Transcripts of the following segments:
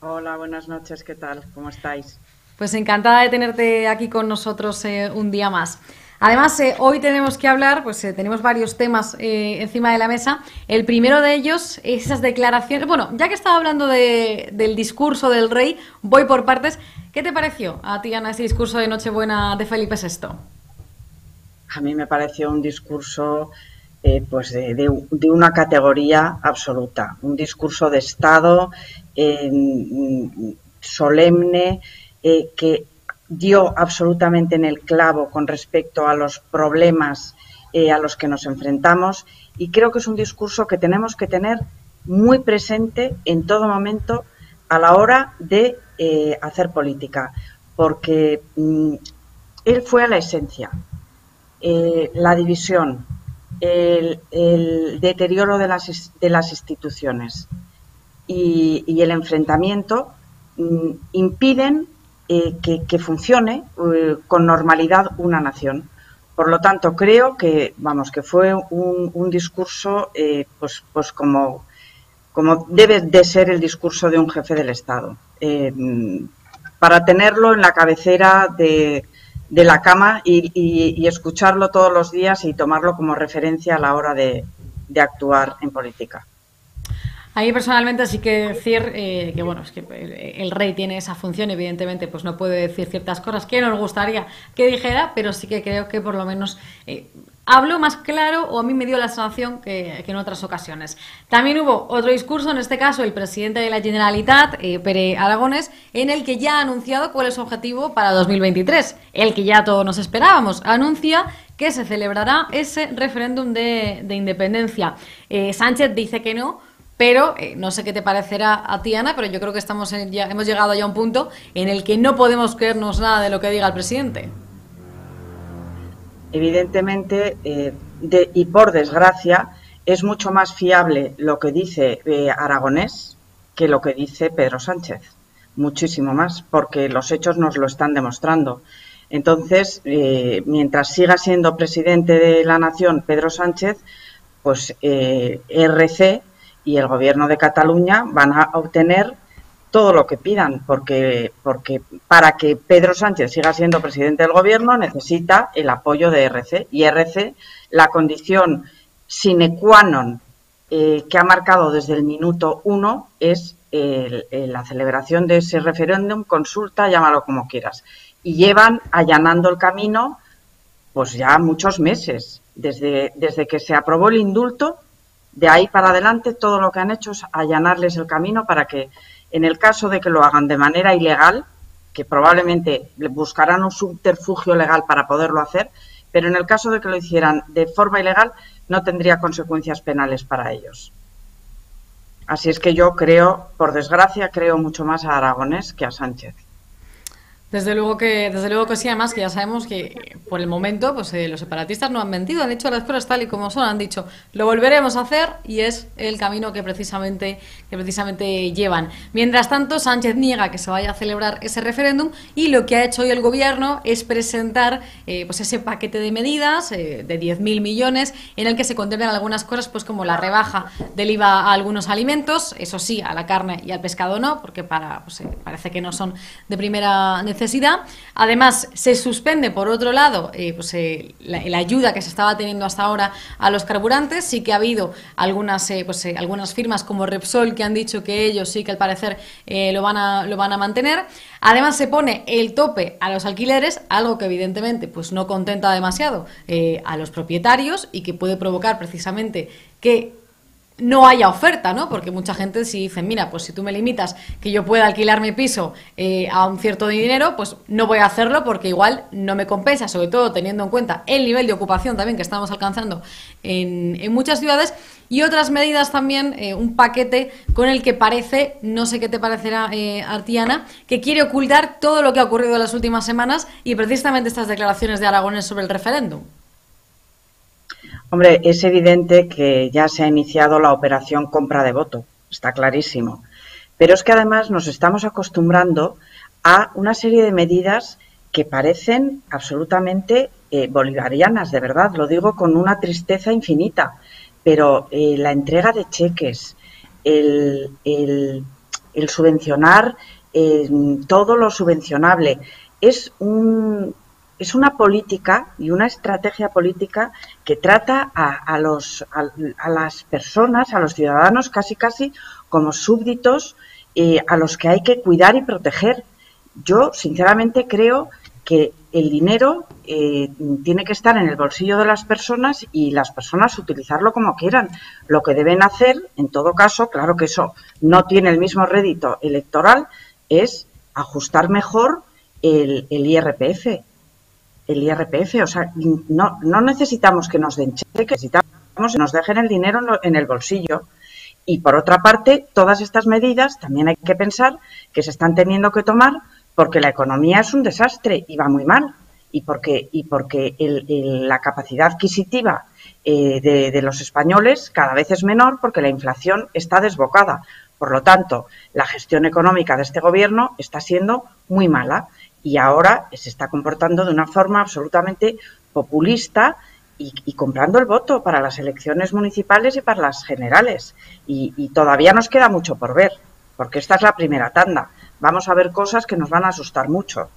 Hola, buenas noches, ¿qué tal? ¿Cómo estáis? Pues encantada de tenerte aquí con nosotros eh, un día más. Además, eh, hoy tenemos que hablar, pues eh, tenemos varios temas eh, encima de la mesa. El primero de ellos es esas declaraciones. Bueno, ya que estaba hablando de- del discurso del rey, voy por partes. ¿Qué te pareció a ti, Ana, ese discurso de Nochebuena de Felipe VI? A mí me pareció un discurso eh, pues de, de- una categoría absoluta, un discurso de Estado eh, solemne eh, que dio absolutamente en el clavo con respecto a los problemas a los que nos enfrentamos y creo que es un discurso que tenemos que tener muy presente en todo momento a la hora de hacer política, porque mm, él fue a la esencia, la división, el, deterioro de las, de las instituciones y, el enfrentamiento mm, impiden eh, que, funcione eh, con normalidad una nación. Por lo tanto, creo que, vamos, que fue un, discurso, eh, pues, pues como, como debe de ser el discurso de un jefe del Estado. Mm, para tenerlo en la cabecera de, de la cama y, y- y escucharlo todos los días y tomarlo como referencia a la hora de, actuar en política. A mí personalmente sí que decir eh, que bueno, es que el, el rey tiene esa función, evidentemente, pues no puede decir ciertas cosas que nos gustaría que dijera, pero sí que creo que por lo menos eh, habló más claro o a mí me dio la sensación que, que en otras ocasiones. También hubo otro discurso, en este caso el presidente de la Generalitat, eh, Pere Aragones, en el que ya ha anunciado cuál es su objetivo para 2023, el que ya todos nos esperábamos. Anuncia que se celebrará ese referéndum de, de independencia. Eh, Sánchez dice que no, pero eh, no sé qué te parecerá a ti, Ana, pero yo creo que estamos hemos llegado ya a un punto en el que no podemos creernos nada de lo que diga el presidente. Evidentemente, eh, de- y por desgracia, es mucho más fiable lo que dice eh, Aragonés que lo que dice Pedro Sánchez. Muchísimo más, porque los hechos nos lo están demostrando. Entonces, eh, mientras siga siendo presidente de la nación Pedro Sánchez, pues RC y el gobierno de Cataluña van a obtener todo lo que pidan, porque, porque para que Pedro Sánchez siga siendo presidente del gobierno necesita el apoyo de RC. Y RC, la condición sine qua non eh, que ha marcado desde el minuto uno es el- la celebración de ese referéndum, consulta, llámalo como quieras. Y llevan allanando el camino pues ya muchos meses, desde, desde que se aprobó el indulto, de ahí para adelante todo lo que han hecho es allanarles el camino para que en el caso de que lo hagan de manera ilegal, que probablemente le buscarán un subterfugio legal para poderlo hacer, pero en el caso de que lo hicieran de forma ilegal no tendría consecuencias penales para ellos. Así es que yo creo, por desgracia, creo mucho más a Aragonés que a Sánchez. Desde luego que, desde luego que sí, además que ya sabemos que por el momento pues eh, los separatistas no han mentido, han hecho las cosas tal y como son, han dicho lo volveremos a hacer y es el camino que precisamente, que precisamente llevan. Mientras tanto, Sánchez niega que se vaya a celebrar ese referéndum y lo que ha hecho hoy el gobierno es presentar eh, pues ese paquete de medidas eh, de 10.000 millones en el que se contemplan algunas cosas pues como la rebaja del IVA a algunos alimentos, eso sí, a la carne y al pescado no, porque para, pues, eh, parece que no son de primera necesidad. Además, se suspende, por otro lado, eh, pues, eh, la, ayuda que se estaba teniendo hasta ahora a los carburantes. Sí que ha habido algunas, eh, pues, eh, algunas firmas como Repsol que han dicho que ellos sí que al parecer lo, van a, lo van a mantener. Además, se pone el tope a los alquileres, algo que evidentemente pues, no contenta demasiado a los propietarios y que puede provocar precisamente que no haya oferta, ¿no? Porque mucha gente si dice, mira, pues si tú me limitas que yo pueda alquilar mi piso eh, a un cierto dinero, pues no voy a hacerlo porque igual no me compensa, sobre todo teniendo en cuenta el nivel de ocupación también que estamos alcanzando en, muchas ciudades y otras medidas también, eh, un paquete con el que parece, no sé qué te parecerá, eh, Artiana, que quiere ocultar todo lo que ha ocurrido en las últimas semanas y precisamente estas declaraciones de Aragones sobre el referéndum. Hombre, es evidente que ya se ha iniciado la operación compra de voto, está clarísimo. Pero es que además nos estamos acostumbrando a una serie de medidas que parecen absolutamente eh, bolivarianas, de verdad, lo digo con una tristeza infinita. Pero eh, la entrega de cheques, el, el, el subvencionar eh, todo lo subvencionable. Es, un, es una política y una estrategia política que trata a, los, a, las personas, a los ciudadanos, casi casi como súbditos eh, a los que hay que cuidar y proteger. Yo, sinceramente, creo que el dinero eh, tiene que estar en el bolsillo de las personas y las personas utilizarlo como quieran. Lo que deben hacer, en todo caso, claro que eso no tiene el mismo rédito electoral, es ajustar mejor el, IRPF. El IRPF, o sea, no, no necesitamos que nos den cheque, necesitamos que nos dejen el dinero en el bolsillo. Y por otra parte, todas estas medidas también hay que pensar que se están teniendo que tomar porque la economía es un desastre y va muy mal y porque, porque la capacidad adquisitiva eh, de, los españoles cada vez es menor porque la inflación está desbocada. Por lo tanto, la gestión económica de este gobierno está siendo muy mala y ahora se está comportando de una forma absolutamente populista y, comprando el voto para las elecciones municipales y para las generales. y todavía nos queda mucho por ver, porque esta es la primera tanda vamos a ver cosas que nos van a asustar mucho.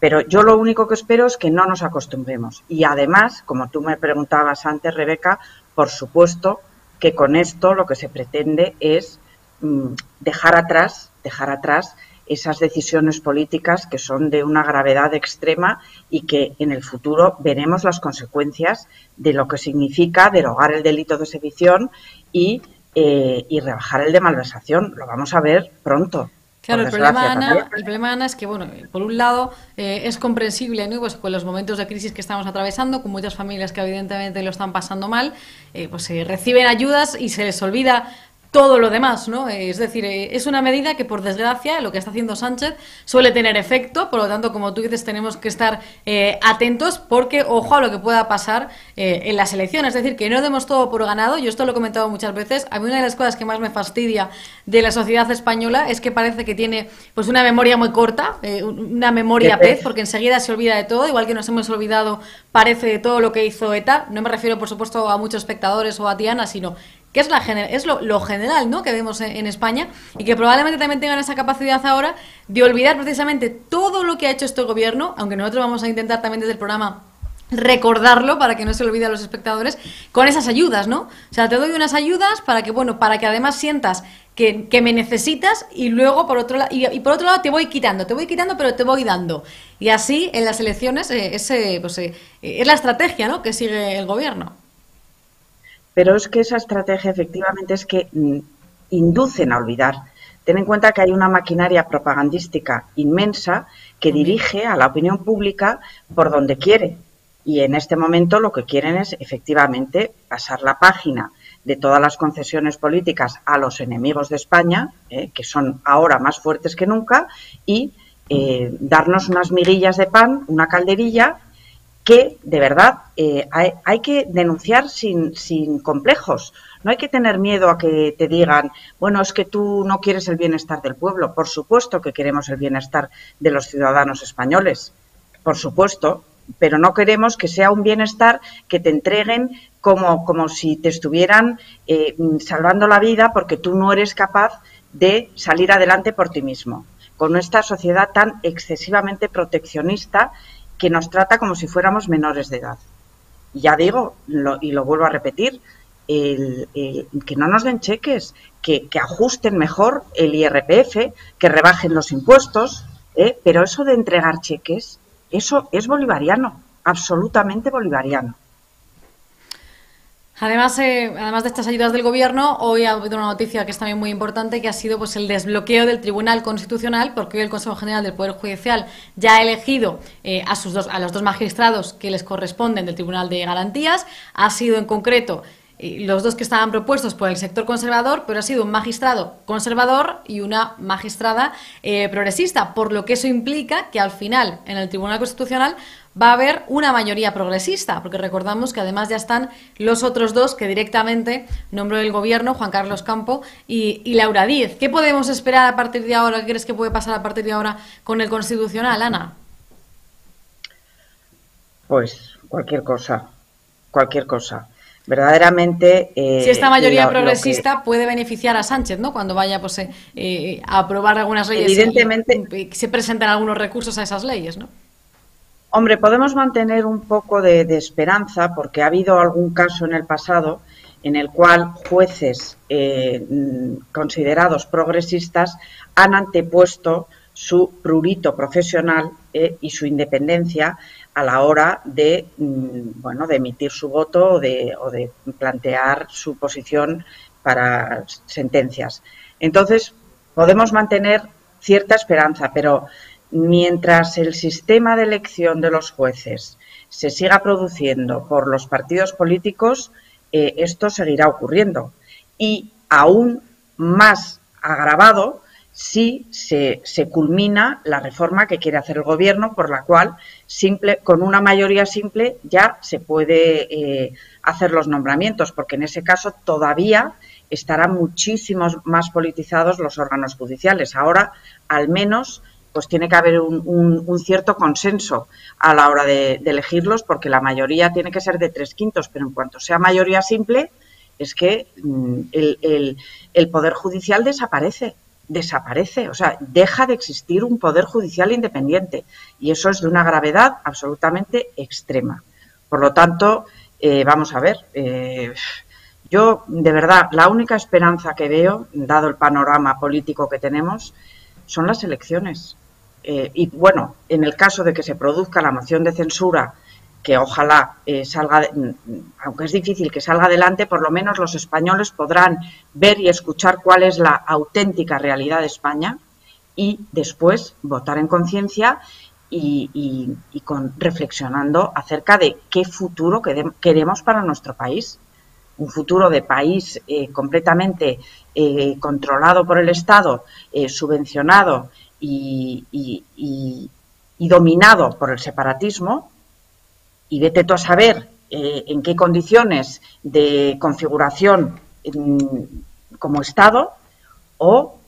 Pero yo lo único que espero es que no nos acostumbremos. Y además, como tú me preguntabas antes, Rebeca, por supuesto que con esto lo que se pretende es mm, dejar atrás, dejar atrás esas decisiones políticas que son de una gravedad extrema y que en el futuro veremos las consecuencias de lo que significa derogar el delito de sedición y, eh, y rebajar el de malversación. Lo vamos a ver pronto. Claro, el problema, Ana, el problema, Ana, es que, bueno, por un lado eh, es comprensible, ¿no? Pues con los momentos de crisis que estamos atravesando, con muchas familias que evidentemente lo están pasando mal, eh, pues se reciben ayudas y se les olvida todo lo demás, ¿no? Es decir, eh, es una medida que, por desgracia, lo que está haciendo Sánchez suele tener efecto, por lo tanto, como tú dices, tenemos que estar eh, atentos porque, ojo a lo que pueda pasar eh, en las elecciones, es decir, que no demos todo por ganado, yo esto lo he comentado muchas veces, a mí una de las cosas que más me fastidia de la sociedad española es que parece que tiene pues una memoria muy corta, una memoria pez, porque enseguida se olvida de todo, igual que nos hemos olvidado, parece, de todo lo que hizo ETA, no me refiero, por supuesto, a muchos espectadores o a Tiana, sino que es, la, es lo, general ¿no? que vemos en, España y que probablemente también tengan esa capacidad ahora de olvidar precisamente todo lo que ha hecho este gobierno, aunque nosotros vamos a intentar también desde el programa recordarlo para que no se olvide a los espectadores con esas ayudas, ¿no? O sea, te doy unas ayudas para que, bueno, para que además sientas que, me necesitas y luego por otro lado, y, por otro lado te voy quitando, te voy quitando, pero te voy dando. Y así en las elecciones eh, ese, pues, eh, es la estrategia, ¿no? que sigue el gobierno. Pero es que esa estrategia efectivamente es que mm, inducen a olvidar. Ten en cuenta que hay una maquinaria propagandística inmensa que dirige a la opinión pública por donde quiere. Y en este momento lo que quieren es efectivamente pasar la página de todas las concesiones políticas a los enemigos de España, eh, que son ahora más fuertes que nunca, y eh, darnos unas mirillas de pan, una calderilla, que de verdad eh, hay, que denunciar sin, sin, complejos. No hay que tener miedo a que te digan, bueno, es que tú no quieres el bienestar del pueblo. Por supuesto que queremos el bienestar de los ciudadanos españoles, por supuesto, pero no queremos que sea un bienestar que te entreguen como, como si te estuvieran eh, salvando la vida porque tú no eres capaz de salir adelante por ti mismo. Con esta sociedad tan excesivamente proteccionista que nos trata como si fuéramos menores de edad. Ya digo, y lo vuelvo a repetir, que no nos den cheques, que, ajusten mejor el IRPF, que rebajen los impuestos, ¿eh? pero eso de entregar cheques, eso es bolivariano, absolutamente bolivariano. Además, eh, además de estas ayudas del gobierno, hoy ha habido una noticia que es también muy importante, que ha sido pues el desbloqueo del Tribunal Constitucional, porque hoy el Consejo General del Poder Judicial ya ha elegido eh, a sus dos, a los dos magistrados que les corresponden del Tribunal de Garantías. Ha sido en concreto los dos que estaban propuestos por el sector conservador, pero ha sido un magistrado conservador y una magistrada eh, progresista, por lo que eso implica que al final en el Tribunal Constitucional va a haber una mayoría progresista, porque recordamos que además ya están los otros dos que directamente nombró el gobierno, Juan Carlos Campo y, Laura Díez. ¿Qué podemos esperar a partir de ahora? ¿Qué crees que puede pasar a partir de ahora con el Constitucional, Ana? Pues cualquier cosa, cualquier cosa verdaderamente... si esta mayoría progresista puede beneficiar a Sánchez, ¿no? Cuando vaya pues, a aprobar algunas leyes evidentemente, y, se presenten algunos recursos a esas leyes, ¿no? Hombre, podemos mantener un poco de, esperanza porque ha habido algún caso en el pasado en el cual jueces eh, considerados progresistas han antepuesto su prurito profesional eh, y su independencia a la hora de, mm, bueno, de emitir su voto o de, o de plantear su posición para sentencias. Entonces, podemos mantener cierta esperanza, pero mientras el sistema de elección de los jueces se siga produciendo por los partidos políticos, eh, esto seguirá ocurriendo. Y aún más agravado si se, culmina la reforma que quiere hacer el Gobierno, por la cual simple, con una mayoría simple ya se puede eh, hacer los nombramientos, porque en ese caso todavía estarán muchísimos más politizados los órganos judiciales. Ahora, al menos, pues tiene que haber un, cierto consenso a la hora de, elegirlos, porque la mayoría tiene que ser de tres quintos, pero en cuanto sea mayoría simple, es que mm, el, Poder Judicial desaparece, desaparece, o sea, deja de existir un Poder Judicial independiente, y eso es de una gravedad absolutamente extrema. Por lo tanto, eh, vamos a ver, eh, yo, de verdad, la única esperanza que veo, dado el panorama político que tenemos, son las elecciones. Eh, y bueno, en el caso de que se produzca la moción de censura, que ojalá eh, salga, aunque es difícil que salga adelante, por lo menos los españoles podrán ver y escuchar cuál es la auténtica realidad de España y después votar en conciencia y, con, reflexionando acerca de qué futuro queremos para nuestro país. Un futuro de país eh, completamente controlado por el Estado, subvencionado y, dominado por el separatismo, y vete tú a saber eh, en qué condiciones de configuración como Estado, o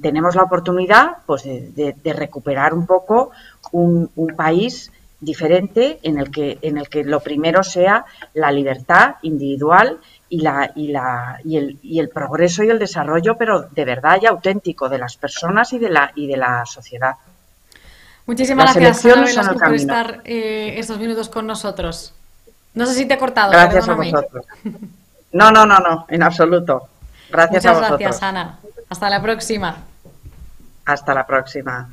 tenemos la oportunidad pues, de, recuperar un poco un, país diferente en el que en el que lo primero sea la libertad individual y, la, y, la, y, el, y el progreso y el desarrollo, pero de verdad y auténtico de las personas y de la, y de la sociedad. Muchísimas gracias, por estar eh, estos minutos con nosotros. No sé si te he cortado. Gracias a vosotros. No, no, no, no, en absoluto. Gracias Muchas a vosotros. gracias, Ana. Hasta la próxima. Hasta la próxima.